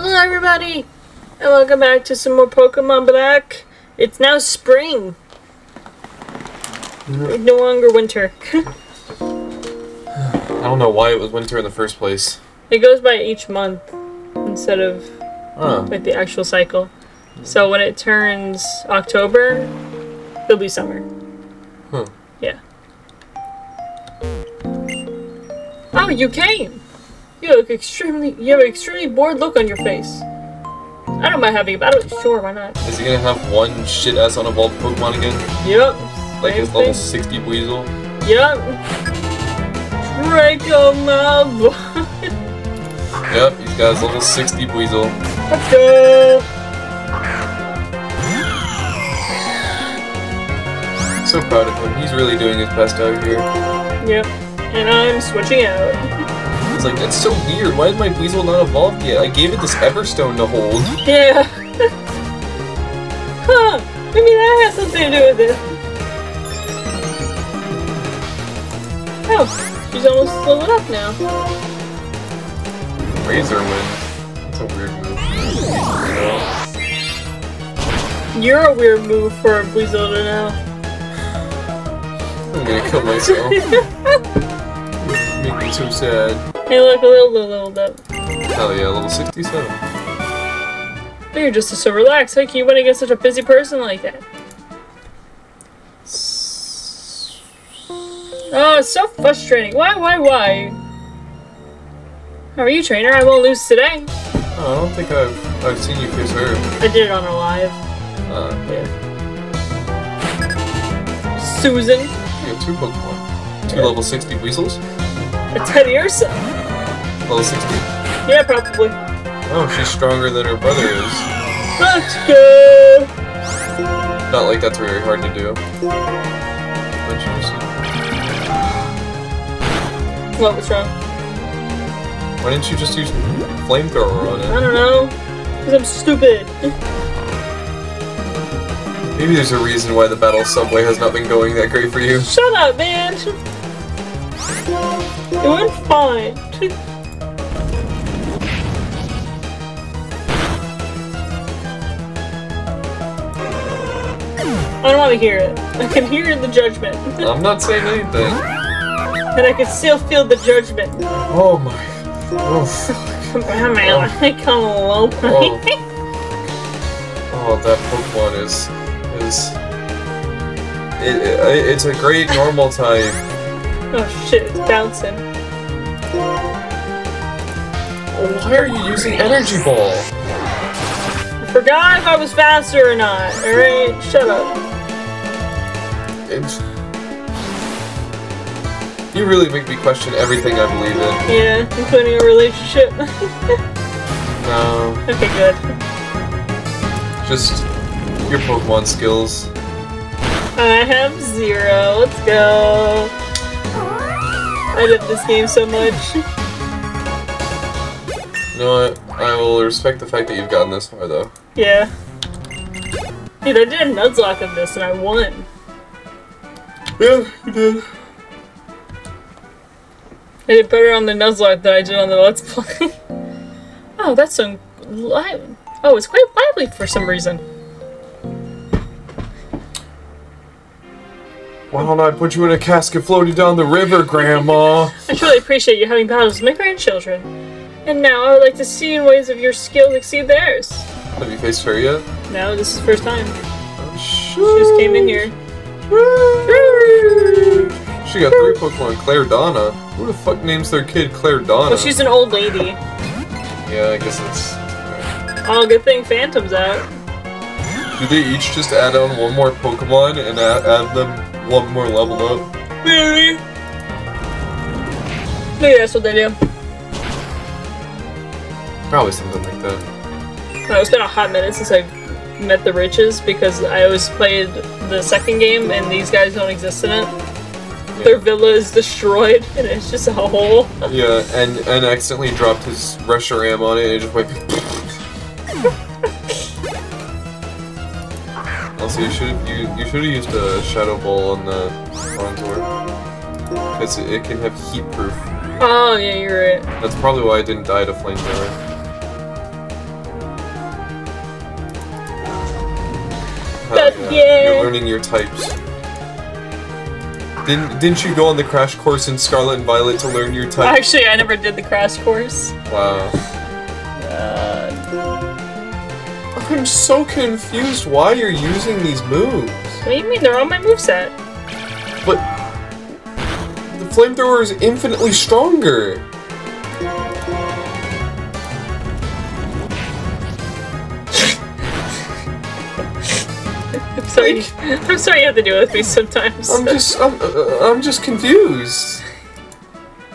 Hello everybody! And welcome back to some more Pokemon Black. It's now spring. It's no longer winter. I don't know why it was winter in the first place. it goes by each month instead of Huh. like the actual cycle. So when it turns October, it'll be summer. Huh. Yeah. Oh, you came! You look extremely you have an extremely bored look on your face. I don't mind having a battle. Sure, why not? Is he gonna have one shit ass unevolved Pokemon again? Yep. Like his level 60 Weasel? Yep. Draco Malfoy. Yep, he's got his level 60 Weasel. Let's go. So proud of him. He's really doing his best out here. Yep. And I'm switching out. It's like, that's so weird. Why is my Weasel not evolved yet? I gave it this Everstone to hold. Yeah. huh. Maybe that has something to do with it. Oh, she's almost leveled up now. Razor Wind. That's a weird move. You're a weird move for a Weasel now. I'm gonna kill myself. Make me so sad. Hey, look, a little leveled up. Hell yeah, level 67. But you're just so relaxed. How can you win against such a busy person like that? Oh, it's so frustrating. Why, why, why? How are you, trainer? I won't lose today. Oh, I don't think I've I've seen you face her. I did it on a live. Uh, Yeah. Susan. you have two Pokemon. Two level 60 Weasels? A Teddiursa. Level 60. Yeah, probably. Oh, she's stronger than her brother is. Let's go. Not like that's very hard to do. But What was wrong? why didn't you just use flamethrower on it? I don't know. Because I'm stupid. Maybe there's a reason why the battle subway has not been going that great for you. Shut up, man. It went fine. I don't want to hear it. I can hear the judgment. I'm not saying anything. and I can still feel the judgment. Oh my. Oh. oh, oh. Come on, I come alone. Oh. oh that Pokemon is is it, it, it's a great normal type. Oh shit, it's bouncing. Oh, why are you using Energy Ball? I forgot if I was faster or not. Alright, shut up. It's, you really make me question everything I believe in. Yeah, including a relationship. No, okay, good. just your Pokemon skills. I have zero. Let's go. I love this game so much. You know what? I will respect the fact that you've gotten this far, though. Yeah. Dude, I did a Nuzlocke of this and I won. Yeah, you did. I did better on the Nuzlocke than I did on the Let's Play. oh, that's some Oh, it's quite lively for some reason. Why don't I put you in a casket floating down the river, Grandma? I truly appreciate you having battles with my grandchildren. And now I would like to see in ways of your skill exceed theirs. Have you faced her yet? No, this is the first time. Oh, She just came in here. She got three Pokemon. Claire Donna. Who the fuck names their kid Claire Donna? Well, she's an old lady. Yeah, I guess it's. Oh, good thing Phantom's out. Do they each just add on one more Pokemon and add, add them one more level up? Really? Maybe that's what they do. Probably something like that. It's been a hot minute since I met the Riches because I always played the second game and these guys don't exist in it. Their villa is destroyed and it's just a hole. Yeah, and and accidentally dropped his Reshiram on it and it just went. So you should you you should have used a Shadow Ball on the Contour. It's it can have heat proof. Oh yeah, you're right. That's probably why I didn't die to Flamethrower. Yeah. yeah. You're learning your types. Didn't didn't you go on the crash course in Scarlet and Violet to learn your type? Actually, I never did the crash course. Wow. I'm so confused why you're using these moves. what do you mean? They're on my moveset. But the flamethrower is infinitely stronger. I'm sorry. I'm sorry you have to deal with me sometimes. I'm just I'm, uh, I'm just confused.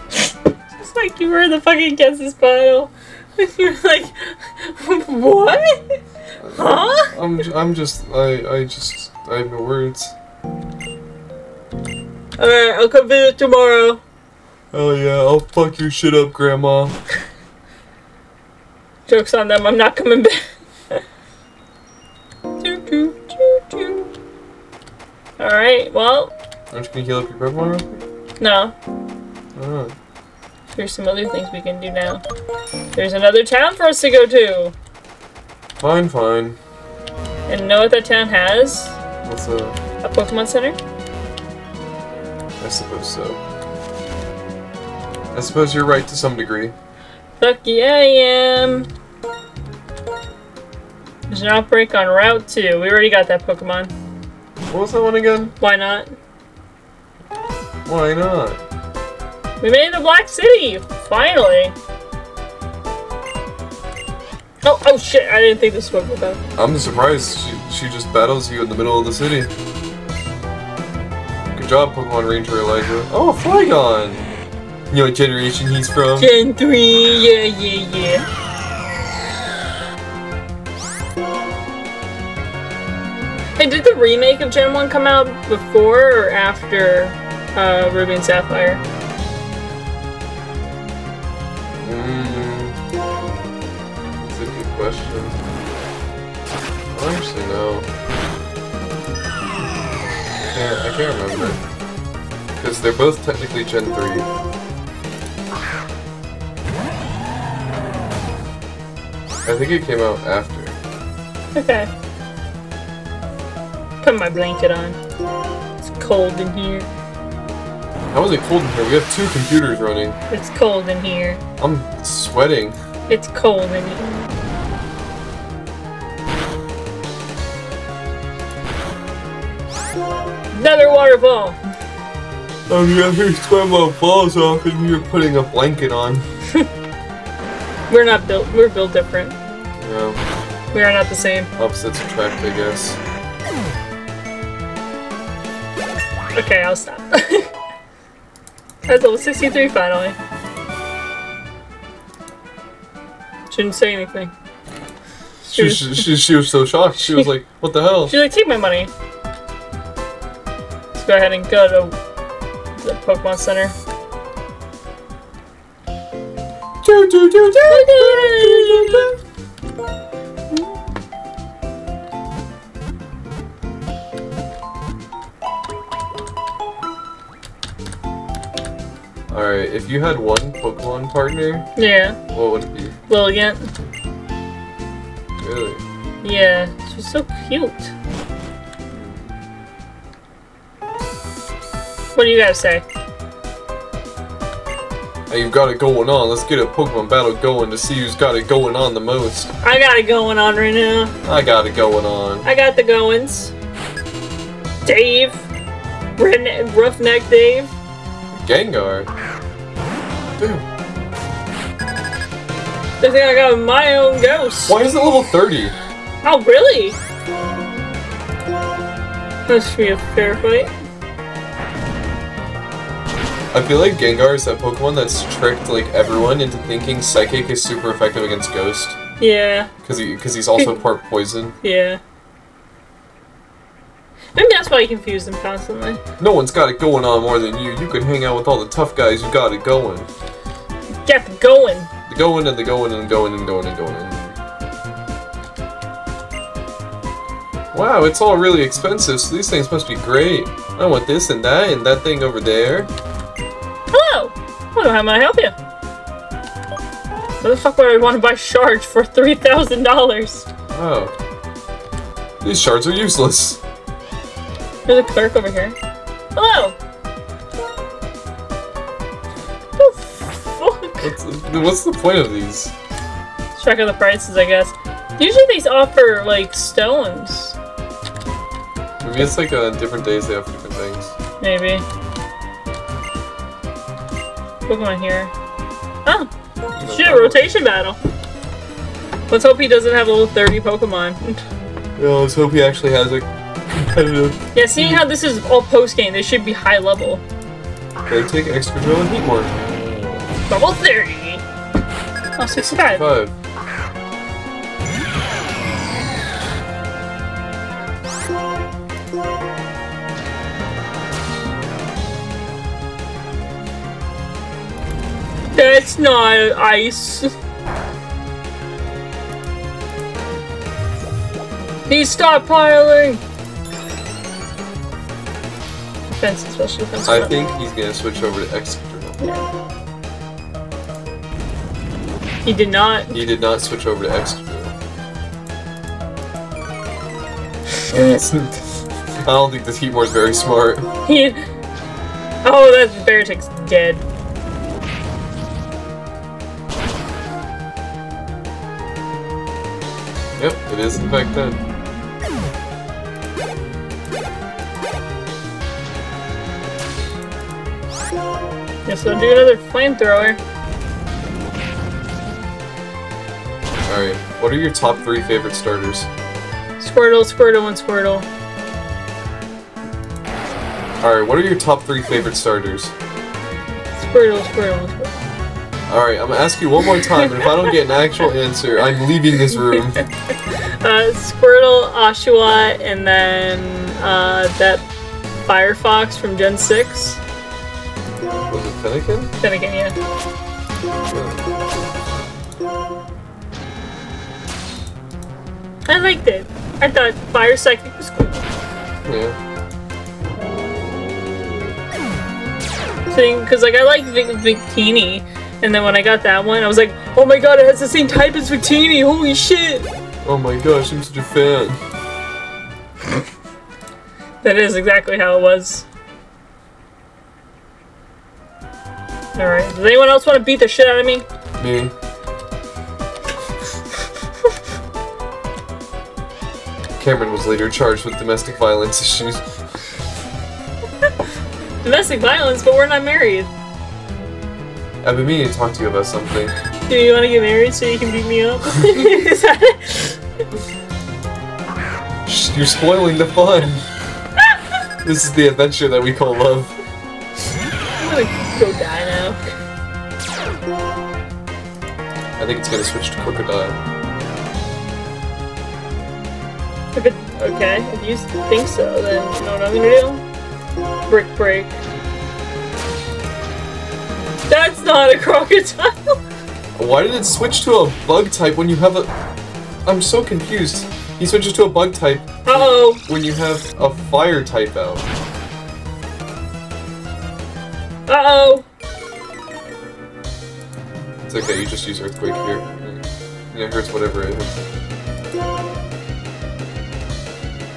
It's like you were in the fucking Kansas pile. You're like, what? Huh? I'm I'm just I I just I have no words. Alright, I'll come visit tomorrow. Oh yeah, I'll fuck your shit up, Grandma. Joke's on them, I'm not coming back. Alright, well, Aren't you gonna heal up your Pokemon real quick? no. Oh. There's some other things we can do now. There's another town for us to go to. Fine, fine. And know what that town has? What's uh A Pokemon Center? I suppose so. I suppose you're right to some degree. Fuck yeah, I am. There's an outbreak on Route 2. We already got that Pokemon. What was that one again? Why not? Why not? We made it to Black City! Finally! Oh, oh shit, I didn't think this would go bad. I'm surprised she, she just battles you in the middle of the city. Good job, Pokemon Ranger Elijah. Oh, Flygon! You know what generation he's from? Gen 3, yeah, yeah, yeah. Hey, did the remake of Gen 1 come out before or after uh, Ruby and Sapphire? Mm, that's a good question. I actually know. Can't, I can't remember. Because they're both technically Gen 3. I think it came out after. Okay. Put my blanket on. It's cold in here. How is it cold in here? We have two computers running. It's cold in here. I'm sweating. It's cold in here. Another waterfall. I'm gonna sweat my balls off and you're putting a blanket on. We're not built. We're built different. Yeah, We are not the same. opposites attract, I guess. Okay, I'll stop. That's level 63 finally. Shouldn't say anything. She, she, she, she was so shocked. She was like, what the hell? She's like, take my money. Let's go ahead and go to the Pokemon Center. Alright, if you had one Pokemon partner, Yeah, what would it be? Lilligant. Really? Yeah, she's so cute. What do you guys say? Hey, you've got it going on. Let's get a Pokemon battle going to see who's got it going on the most. I got it going on right now. I got it going on. I got the goings. Dave. Redneck, Roughneck Dave. Gengar. Damn. I think I got my own ghost. Why is it level 30? Oh, really? Must be a fair fight. I feel like Gengar is that Pokemon that's tricked like everyone into thinking Psychic is super effective against Ghost. Yeah, Because he, cause he's also part poison. yeah. Maybe that's why you confuse them constantly. No one's got it going on more than you. You can hang out with all the tough guys who got it going. Get the going. The going and the going and going and going and going. Wow, it's all really expensive, so these things must be great. I want this and that and that thing over there. Hello! Hello, how may I help you? What the fuck would I want to buy shards for $3,000? Oh. These shards are useless. There's a clerk over here. Hello! The fuck? What's, what's the point of these? Check out the prices, I guess. Usually these offer, like, stones. Maybe it's like uh, different days they offer different things. Maybe. Pokemon here. Oh! Shit, rotation battle. Let's hope he doesn't have level 30 Pokemon. Yeah, let's hope he actually has a competitive. yeah, seeing how this is all post-game, they should be high level. They take Excadrill and Heatmor. Level 30! Oh, 65. Five. That's not ice. He's stockpiling! Defense, special defense. I think he's gonna switch over to Excadrill. He did not. He did not switch over to Excadrill. I don't think this Heatmor is very smart. He. Oh, that Baratic's dead. It is in fact dead. Guess we'll do another flamethrower. Alright, what are your top three favorite starters? Squirtle, Squirtle, and Squirtle. Alright, what are your top three favorite starters? Squirtle, Squirtle, Squirtle. Alright, I'm gonna ask you one more time, and if I don't get an actual answer, I'm leaving this room. Uh, Squirtle, Oshawott, and then uh, that Firefox from Gen 6. Was it Fennekin? Then again, yeah. I liked it. I thought Fire Psychic was cool. Yeah. Because, like, I like Vic Victini, and then when I got that one, I was like, oh my god, it has the same type as Victini! Holy shit! Oh my gosh, I'm such a fan. That is exactly how it was. Alright, does anyone else want to beat the shit out of me? Me. Cameron was later charged with domestic violence issues. Domestic violence, but we're not married. I've been meaning to talk to you about something. Do you want to get married so you can beat me up? Is that it? You're spoiling the fun. this is the adventure that we call love. I'm gonna go die now. I think it's gonna switch to Krookodile. If it, okay, if you think so, then you know what I'm gonna do? Brick break. That's not a Krookodile! Why did it switch to a bug type when you have a... I'm so confused. He switches to a bug type Uh-oh! when you have a fire type out. Uh-oh! It's okay, you just use Earthquake here. And it hurts whatever it is.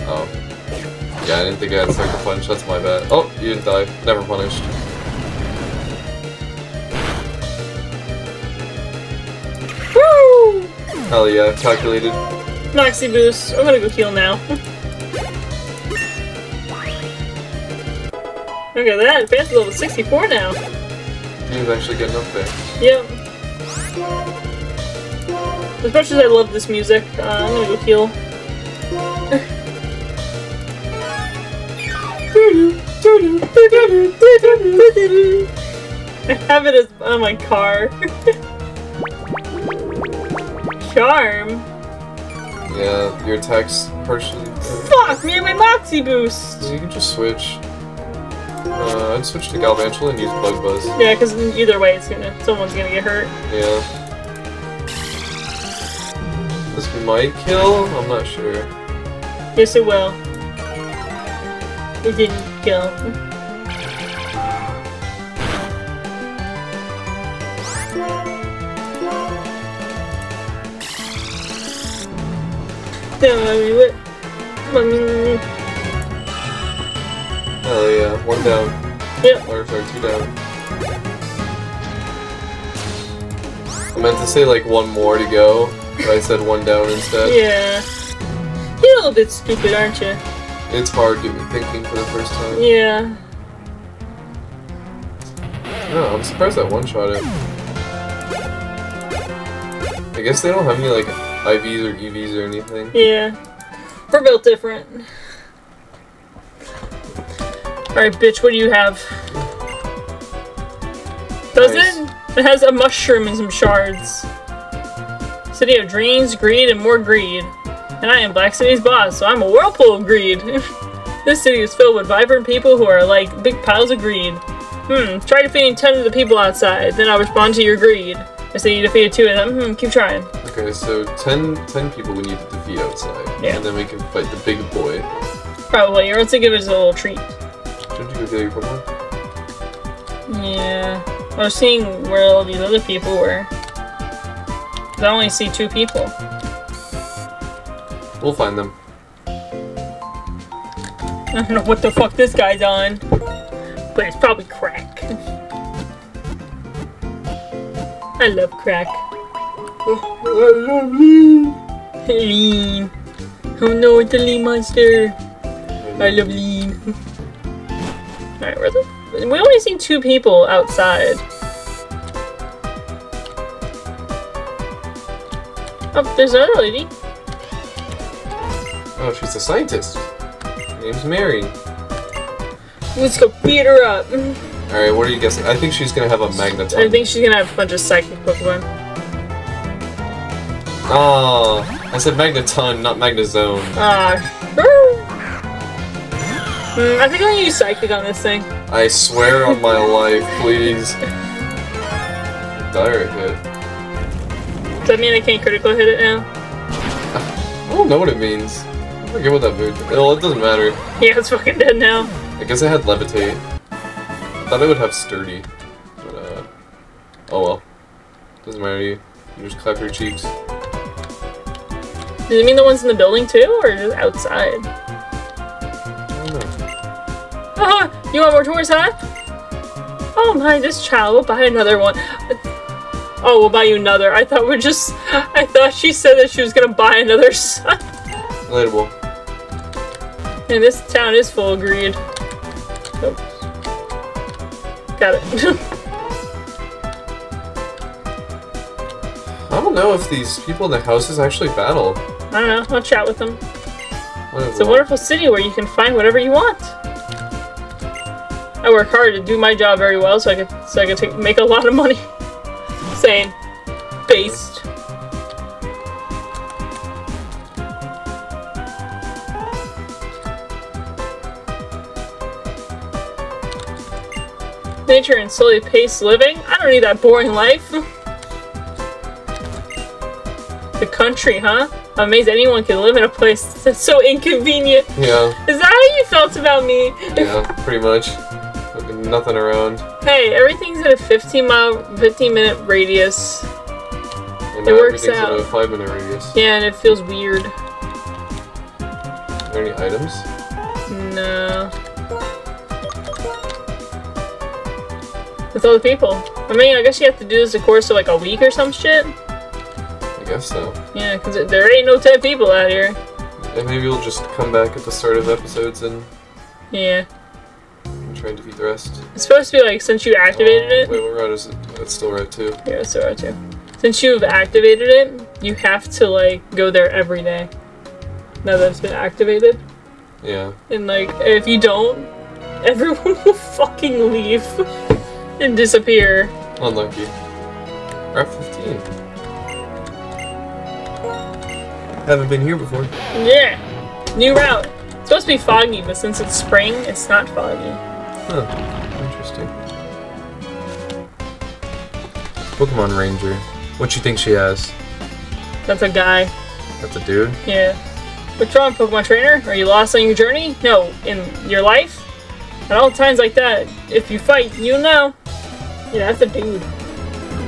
Oh. Yeah, I didn't think I had Sucker Punch, that's my bad. Oh, you didn't die. Never punished. Hell yeah, calculated. Moxie boost. I'm gonna go heal now. Look at that, Fancy level 64 now. He's actually getting up there. Yep. As much as I love this music, uh, I'm gonna go heal. I have it as on my car. Charm. Yeah, your attacks partially. Fuck me and my Moxie boost. You can just switch. Uh, I'd switch to Galvantula and use Bug Buzz. Yeah, because either way, it's gonna someone's gonna get hurt. Yeah. This might kill? I'm not sure. Yes, it will. It didn't kill. What? Mm, Oh yeah, one down. Yep. Or sorry, two down. I meant to say like one more to go, but I said one down instead. Yeah. You're a little bit stupid, aren't you? It's hard to be thinking for the first time. Yeah. No, I'm surprised that one shot it. I guess they don't have any like IVs or EVs or anything. Yeah. We're built different. Alright, bitch, what do you have? Does Nice. it? It has a mushroom and some shards. City of dreams, greed, and more greed. And I am Black City's boss, so I'm a whirlpool of greed. this city is filled with vibrant people who are like big piles of greed. Hmm, try defeating 10 of the people outside, then I'll respond to your greed. I say you defeated two of them, hmm, keep trying. Okay, so 10, 10 people we need to defeat outside. Yeah. And then we can fight the big boy. Probably, or they give us a little treat. Shouldn't you go kill your Pokemon? Yeah. I was seeing where all these other people were. I only see two people. We'll find them. I don't know what the fuck this guy's on. But it's probably crack. I love crack. Lean. Oh no, it's a lean monster. I love lean. Alright, where the we only seen two people outside. Oh, there's another lady. Oh, she's a scientist. Her name's Mary. Let's go beat her up. Alright, what are you guessing? I think she's gonna have a Magneton. I think she's gonna have a bunch of psychic Pokemon. Oh, I said Magneton, not Magnezone. Ah. Hmm, I think I'm gonna use psychic on this thing. I swear on my life, please. Direct hit. Does that mean I can't critical hit it now? I don't know what it means. I forget what that move. Well, it doesn't matter. Yeah, it's fucking dead now. I guess I had levitate. I thought I would have sturdy, but uh, oh well. Doesn't matter. You, you just clap your cheeks. Does it mean the ones in the building too, or just outside? I don't know. Ah, you want more toys, huh? Oh my, this child will buy another one. Oh, we'll buy you another. I thought we're just. I thought she said that she was gonna buy another son. Relatable. And this town is full of greed. Got it. I don't know if these people in the houses actually battle. I don't know. I'll chat with them. What It's a wonderful city where you can find whatever you want. I work hard to do my job very well, so I could so I take, make a lot of money. Same. Based. Nature and slowly paced living? I don't need that boring life. the country, huh? I'm amazed anyone can live in a place that's so inconvenient. Yeah, Is that how you felt about me? yeah, pretty much. Nothing around. Hey, everything's in a 15 mile, 15 minute radius. And It works out. in a five minute radius. Yeah, and it feels weird. Are there any items? No. With all the people. I mean, I guess you have to do this a course of like a week or some shit. I guess so. Yeah, because there ain't no 10 people out here. And maybe we'll just come back at the start of episodes and Yeah. try to defeat the rest. It's supposed to be like since you activated Oh, it. Wait, what route is it? It's still right too. Yeah, it's alright too. Since you've activated it, you have to like go there every day. Now that it's been activated. Yeah. And like, if you don't, everyone will fucking leave and disappear. Oh, Unlucky. Route 15. Haven't been here before. Yeah. New route. It's supposed to be foggy, but since it's spring, it's not foggy. Huh. Interesting. Pokemon Ranger. What you think she has? That's a guy. That's a dude? Yeah. What's wrong, Pokemon Trainer? Are you lost on your journey? No, in your life? At all times like that, if you fight, you'll know. Yeah, that's a dude.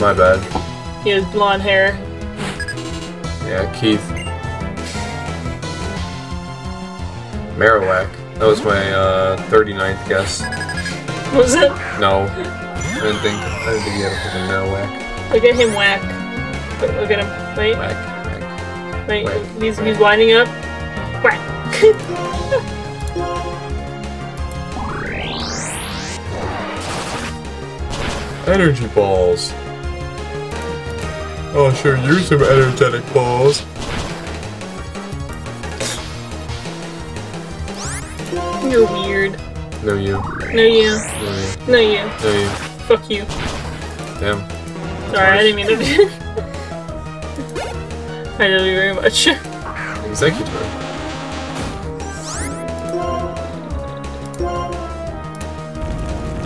My bad. He has blonde hair. Yeah, Keith. Marowak. That was my uh, 39th guess. Was it? No. I didn't think I didn't think he had a fucking Marowak. Look at him whack. Look at him. Wait, Whack, whack. wait. whack. He's he's winding up. Whack. Energy balls. I'll show you some energetic balls. You're weird. No you. No you. No you. No you. No you. Fuck you. Damn. Sorry, I didn't mean to do I love you very much. Executor.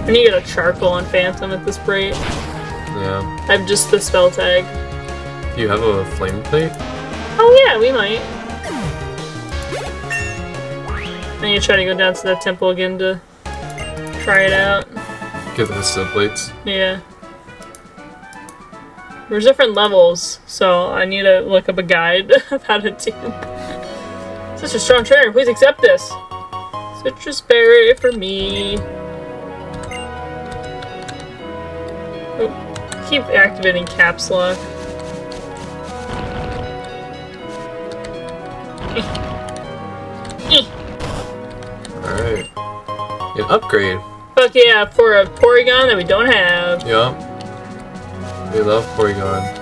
I need to get a charcoal on Phantom at this rate. Yeah. I have just the spell tag. Do you have a flame plate? Oh yeah, we might. I need to try to go down to that temple again to try it out. Get the still plates. Yeah. There's different levels, so I need to look up a guide of how to do. Such a strong trainer, please accept this. Sitrus berry for me. Keep activating caps lock. Alright. An upgrade. Fuck yeah, for a Porygon that we don't have. Yup. We love Porygon.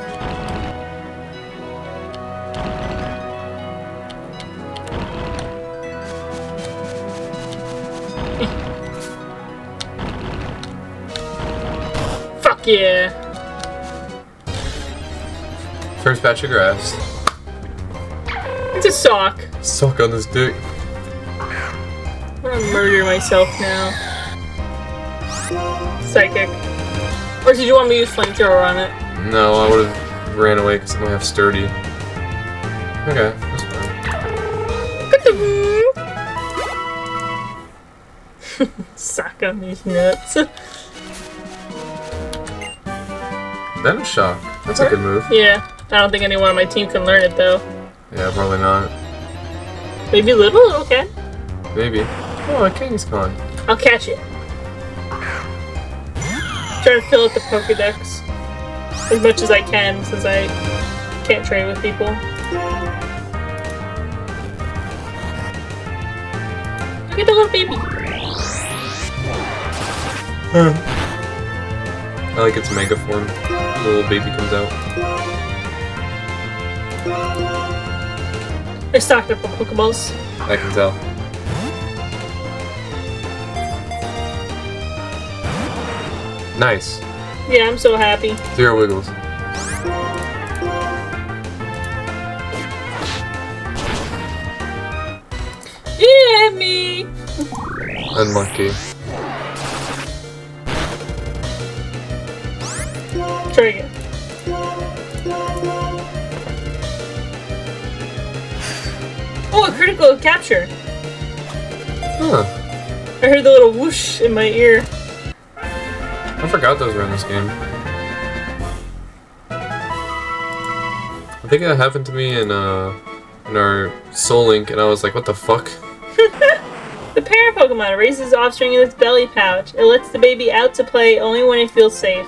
Fuck yeah. First patch of grass. It's a sock. Sock on this dick. I'm gonna murder myself now. Psychic. Or did you want me to use flamethrower on it? No, I would have ran away because I don't have sturdy. Okay, that's fine. Suck on these nuts. Venoshock. That's a good move. yeah, I don't think anyone on my team can learn it though. Yeah, probably not. Maybe little, Okay. Maybe. Oh, a gone. I'll catch it. Trying to fill out the Pokedex as much as I can since I can't trade with people. Look at the little baby. I like its mega form. The little baby comes out. I stocked up on Pokeballs. I can tell. Nice. Yeah, I'm so happy. Zero wiggles. Yeah, me. Unlucky. Try capture. Huh. I heard the little whoosh in my ear. I forgot those were in this game. I think that happened to me in uh in our Soul Link, and I was like, what the fuck? The parent Pokemon raises offspring in its belly pouch. It lets the baby out to play only when it feels safe.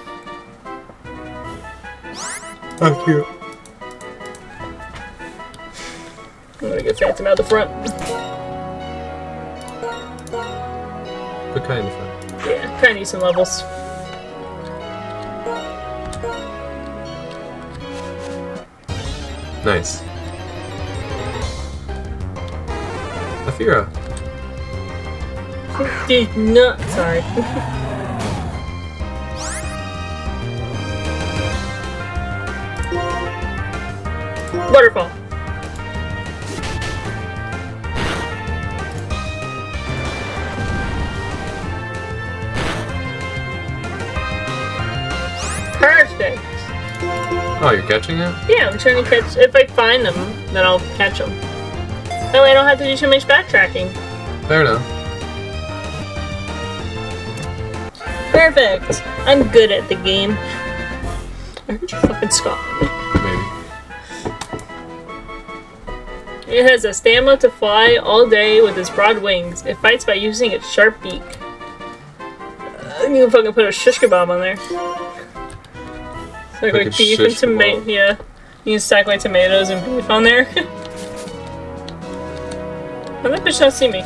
How cute. I'm gonna get Phantom out the front. Good kind of fun. Yeah, kinda need some levels. Nice. Afira. Dude, no, sorry. Waterfall. Oh, you're catching it? Yeah, I'm trying to catch. If I find them, then I'll catch them. That way I don't have to do too much backtracking. Fair enough. Perfect. I'm good at the game. Aren't you fucking Scotland? Maybe. It has a stamina to fly all day with its broad wings. It fights by using its sharp beak. Uh, you can fucking put a shish kebab on there. Like like, beef and tomato. Yeah. You can stack like tomatoes and beef on there. How that bitch not see me?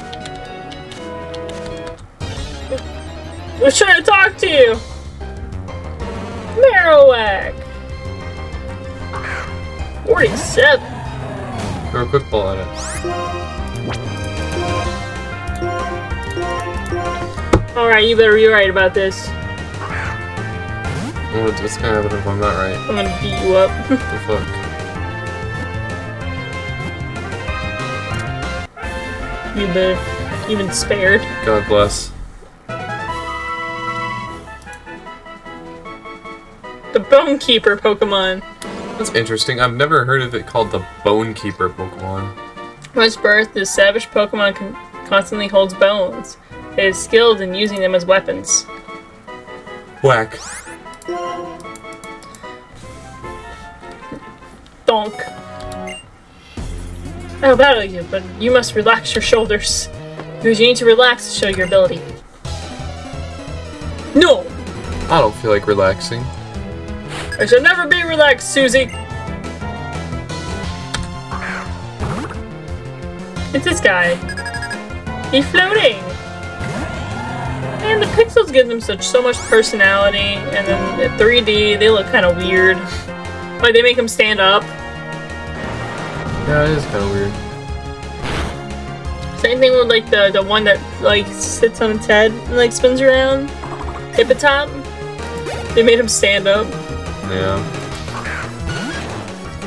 I was trying to talk to you! Marowak! 47. Throw a quick ball at it. Alright, you better be right about this. What's, what's gonna happen if I'm not right? I'm gonna beat you up. What the fuck? you live. You've been spared. God bless. The Bone Keeper Pokemon. That's interesting. I've never heard of it called the Bone Keeper Pokemon. From its birth, this savage Pokemon con- constantly holds bones. It is skilled in using them as weapons. Whack. Donk. I'll battle you, but you must relax your shoulders. Because you need to relax to show your ability. No! I don't feel like relaxing. I shall never be relaxed, Susie! It's this guy. He's floating! And the pixels give them such so much personality, and then the 3D, they look kind of weird. Like, they make him stand up. Yeah, it is kind of weird. Same thing with, like, the, the one that, like, sits on its head and, like, spins around. Hitmontop. They made him stand up. Yeah.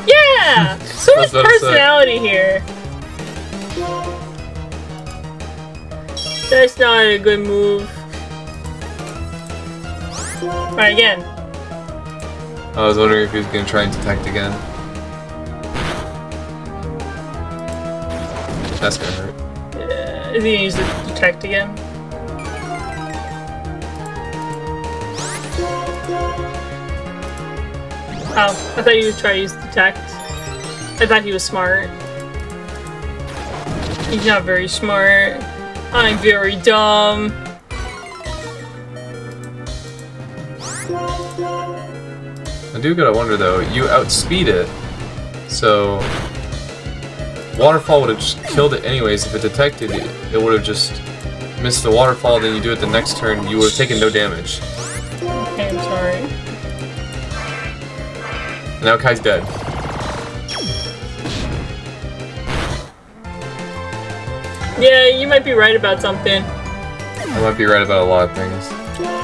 Yeah! So much That's what I said. personality here. That's not a good move. Alright, again. I was wondering if he was gonna try and detect again. That's gonna hurt. Uh, is he gonna use the detect again? Oh, I thought you would try to use detect. I thought he was smart. He's not very smart. I'm very dumb. I do gotta wonder though, you outspeed it, so waterfall would have just killed it anyways. If it detected it, it would have just missed the waterfall. Then you do it the next turn, you would have taken no damage. Okay, I'm sorry. Now Kai's dead. Yeah, you might be right about something. I might be right about a lot of things.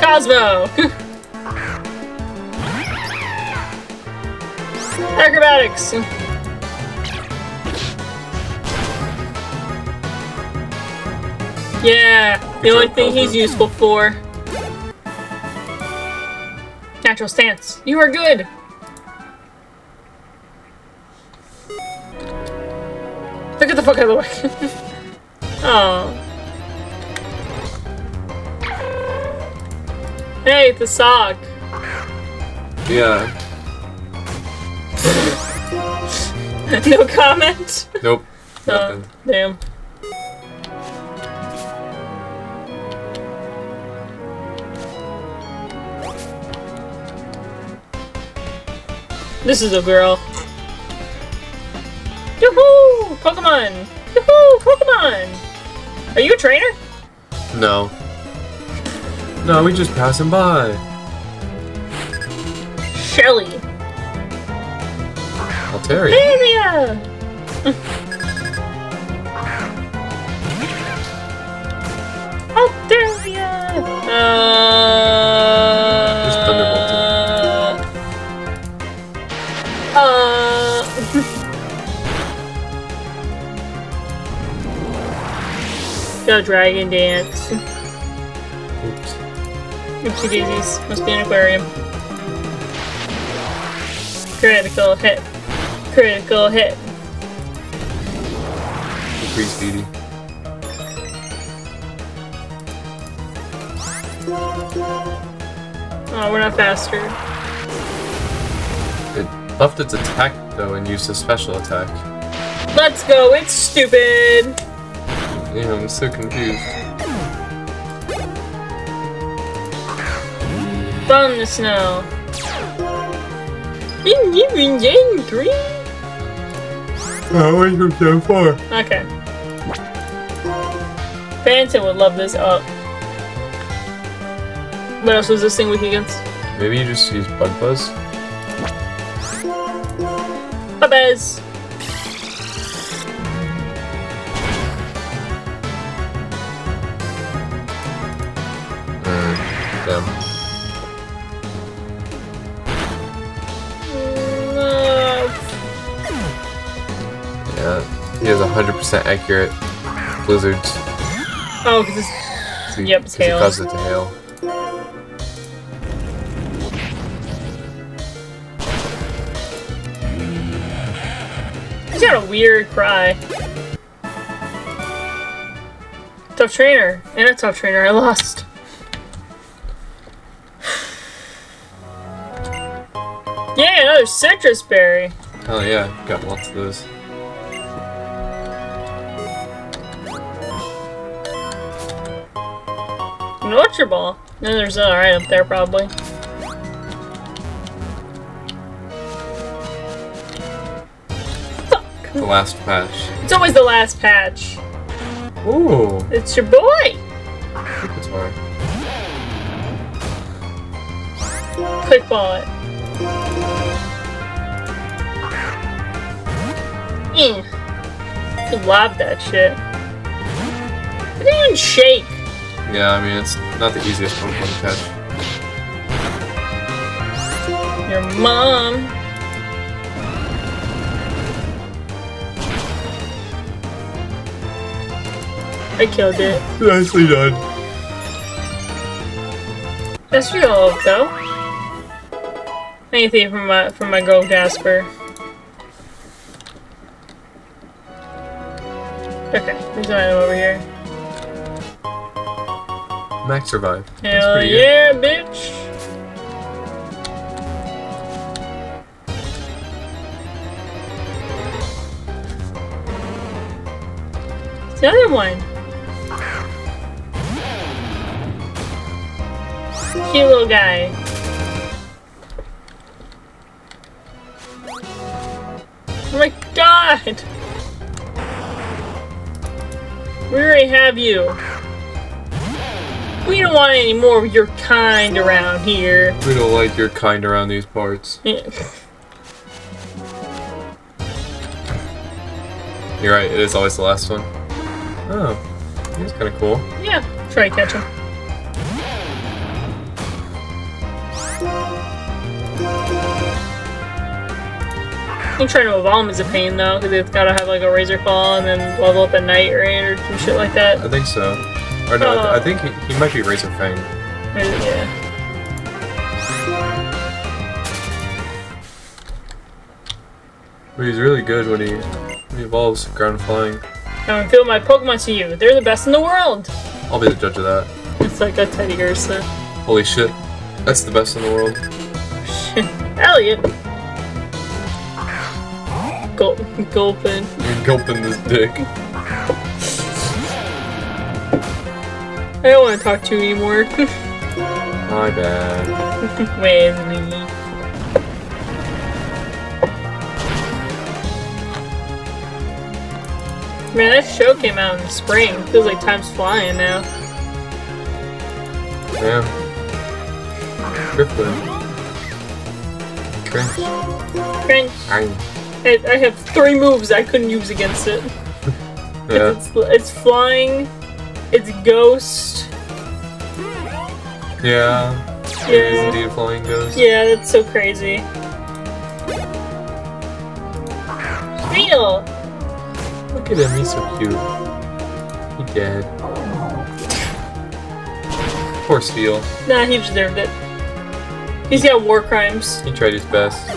Cosmo! Acrobatics! Yeah, the only thing he's useful for. Natural stance. You are good! Look at the fuck out of the way. oh. Hey, it's a sock. Yeah. no comment? Nope. Uh, Nothing. damn. This is a girl. Yoo-hoo! Pokemon! Yoo-hoo! Pokemon! Are you a trainer? No. No, we just passing by. Shelly. Altaria. Area! Altaria! Uh... Go Dragon Dance. Oops. Oopsie daisies. Must be an aquarium. Critical hit. Critical hit. Increase speedy. Oh, we're not faster. It buffed its attack though and used a special attack. Let's go. It's stupid. Yeah, I'm so confused. Fun in the snow. In even game three. Oh, wait from so far. Okay. Phantom would love this up. What else was this thing weak against? Maybe you just use Bug Buzz? Bubbles. Mm, Uh, Yeah, he has 100% accurate blizzards. oh, because it's So he- Yep, it's hail. causes it to hail. He's got a weird cry. Tough trainer. And a tough trainer I lost. Another Sitrus berry. Hell yeah, got lots of those. An Ultra Ball. No, there's another up there probably. The last patch. It's always the last patch. Ooh, It's your boy! guitar. Quick ball it. Eh. You love that shit. It didn't even shake. Yeah, I mean, it's not the easiest Pokemon to catch. Your mom. I killed it. Nicely done. That's real though. Anything from my from my girl Jasper. There's an item over here. Max. That's Hell pretty good. yeah, bitch! It's the other one. Cute little guy. Oh my god! We already have you. We don't want any more of your kind around here. We don't like your kind around these parts. Yeah. You're right, it is always the last one. Oh, he's kind of cool. Yeah, try to catch him. I'm trying to evolve him is a pain though, because it's gotta have like a razor claw and then level up at night, right, or some shit like that. I think so. Or no, I, th-. I uh, think he, he might be Razor Fang. Yeah. But he's really good when he, when he evolves ground flying. I'm reveal my Pokemon to you. They're the best in the world. I'll be the judge of that. It's like a Teddiursa. Holy shit. That's the best in the world. Shit. Elliot. Gulp, gulping. You're gulping this dick. I don't want to talk to you anymore. My bad. Wesley. Man, that show came out in the spring. Feels like time's flying now. Yeah. Griffin. Cringe. Cringe. I, I have three moves I couldn't use against it. Yeah. It's, it's flying, it's ghost. Yeah. It is Yeah. indeed flying ghost. Yeah, that's so crazy. Real. Look at him, he's so cute. He dead. Poor Steel. Nah, he deserved it. He's got war crimes. He tried his best.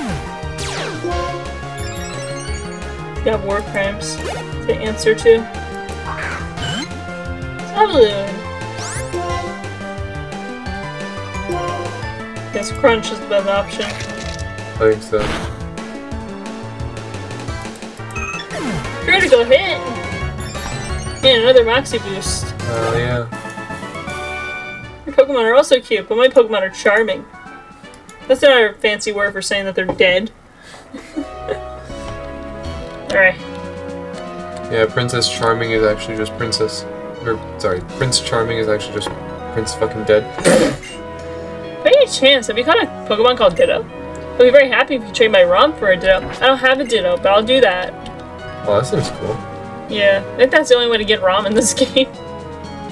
Got war crimes to answer to. Saloon. Guess Crunch is the best option. I think so. Critical hit! And another Moxie boost. Oh yeah. Your Pokemon are also cute, but my Pokemon are charming. That's another fancy word for saying that they're dead. Alright. Yeah, Princess Charming is actually just Princess. Or, sorry, Prince Charming is actually just Prince fucking dead. By any chance, have you caught a Pokemon called Ditto? I'll be very happy if you trade my Rom for a Ditto. I don't have a Ditto, but I'll do that. Oh, that seems cool. Yeah, I think that's the only way to get Rom in this game.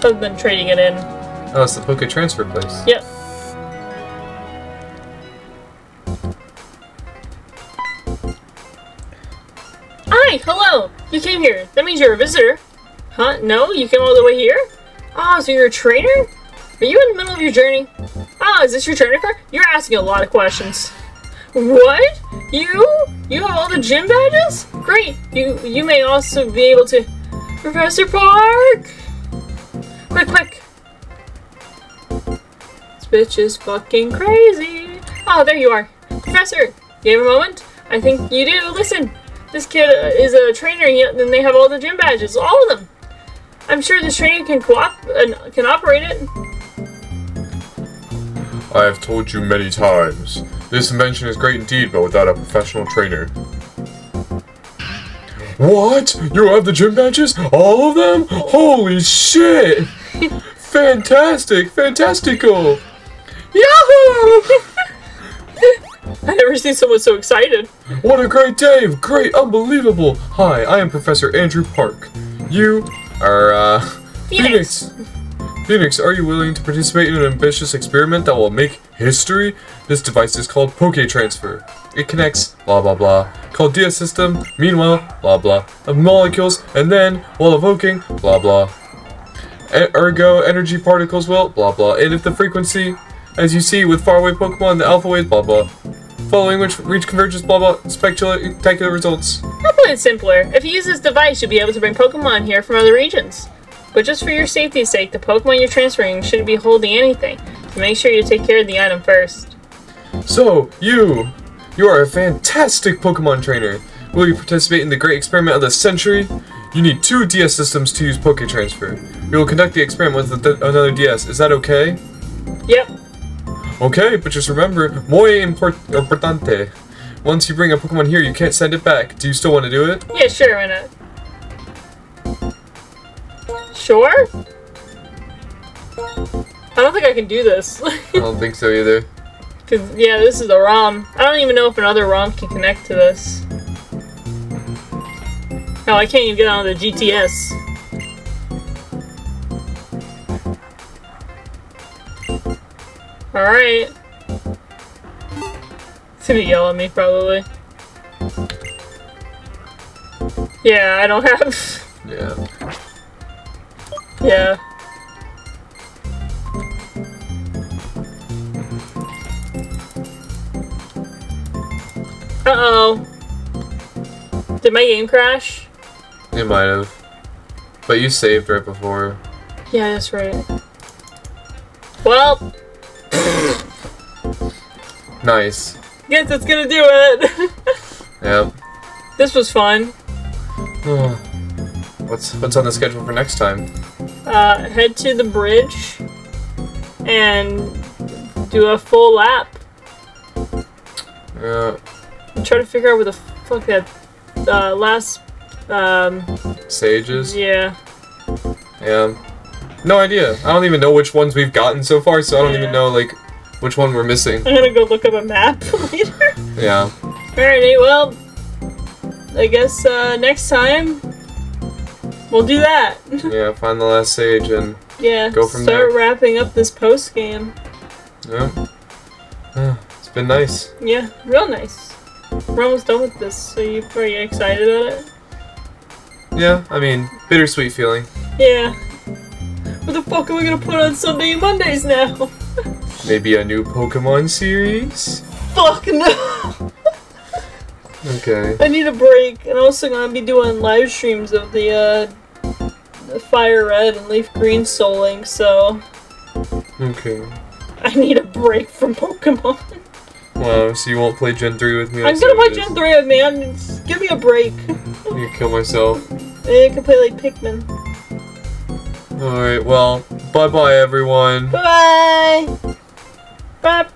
Other than trading it in. Oh, it's the Poke Transfer place. Yep. Hi, hello! You came here. That means you're a visitor. Huh? No? You came all the way here? Oh, so you're a trainer? Are you in the middle of your journey? Oh, is this your trainer card? You're asking a lot of questions. What? You? You have all the gym badges? Great. You you may also be able to Professor Park! Quick, quick! This bitch is fucking crazy. Oh, there you are. Professor, you have a moment? I think you do. Listen, this kid uh, is a trainer and then they have all the gym badges. All of them. I'm sure this trainer can co-op uh, can operate it. I have told you many times. This invention is great indeed, but without a professional trainer. What? You have the gym badges? All of them? Holy shit! Fantastic! Fantastical! Yahoo! I never seen someone so excited. What a great day! Great, unbelievable! Hi, I am Professor Andrew Park. You are, uh, Phoenix. Phoenix. Phoenix, are you willing to participate in an ambitious experiment that will make history? This device is called Poke Transfer. It connects blah blah blah, called DS system, meanwhile, blah blah, of molecules, and then, while evoking, blah blah. E- ergo, energy particles will, blah blah, and if the frequency, as you see with faraway Pokemon, the alpha wave, blah blah. Following which reach convergence, blah blah, spectacular results. I'll put it simpler. If you use this device, you'll be able to bring Pokemon here from other regions. But just for your safety's sake, the Pokemon you're transferring shouldn't be holding anything. So make sure you take care of the item first. So, you! You are a fantastic Pokemon trainer! Will you participate in the great experiment of the century? You need two DS systems to use Poke Transfer. We will conduct the experiment with th- another DS. Is that okay? Yep. Okay, but just remember, muy import- importante. Once you bring a Pokemon here, you can't send it back. Do you still want to do it? Yeah, sure, why not? Sure? I don't think I can do this. I don't think so either. Cause yeah, this is a ROM. I don't even know if another ROM can connect to this. Oh, I can't even get on the GTS. Alright. It's gonna yell at me probably. Yeah, I don't have Yeah. Yeah. Uh-oh. Did my game crash? It might have. But you saved right before. Yeah, that's right. Well, Nice. guess that's gonna do it. Yep. this was fun. what's what's on the schedule for next time? Uh, head to the bridge and do a full lap. Yeah. Try to figure out where the fuck that uh, last um Sages. yeah Yeah. No idea. I don't even know which ones we've gotten so far, so I don't Yeah. even know like which one we're missing. I'm gonna go look up a map later. Yeah. Alrighty, well, I guess uh, next time we'll do that. Yeah, find the last sage and yeah, Go from start there. wrapping up this post game. yeah. Yeah, It's been nice. Yeah, real nice. We're almost done with this, so you are you excited about it? Yeah, I mean, bittersweet feeling. Yeah. What the fuck are we gonna put on Sunday and Mondays now? Maybe a new Pokemon series? fuck no! Okay. I need a break, and I'm also gonna be doing live streams of the uh, the Fire Red and Leaf Green Soul Link, so Okay. I need a break from Pokemon. Wow, so you won't play Gen 3 with me? I'm gonna play. Gen 3 with me. I'm, give me a break. I'm gonna kill myself. Maybe I can play like Pikmin. Alright, well, bye bye everyone. Bye bye. Bye.